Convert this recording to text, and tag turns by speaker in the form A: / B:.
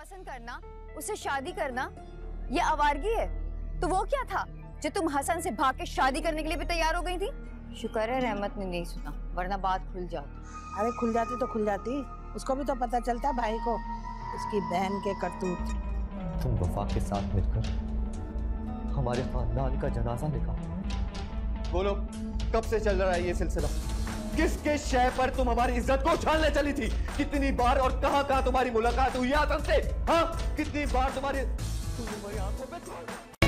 A: पसंद करना उससे शादी करना ये आवारगी है। तो वो क्या था जो तुम हसन से भाग के शादी करने के लिए भी तैयार हो गई थी? शुक्र है रहमत ने नहीं सुना वरना बात खुल जाती।
B: अरे खुल जाती तो खुल जाती। उसको भी तो पता चलता भाई को उसकी बहन के करतूत।
C: तुम वफा के साथ मिलकर हमारे खानदान का जनाजा निकालो। बोलो कब से चल रहा है ये सिलसिला? किस किस शय पर तुम हमारी इज़्ज़त को उछालने चली थी? कितनी बार और कहाँ कहाँ तुम्हारी मुलाकात हुई? आतंक से हाँ? कितनी बार तुम्हारी तुम हमारी आँखों में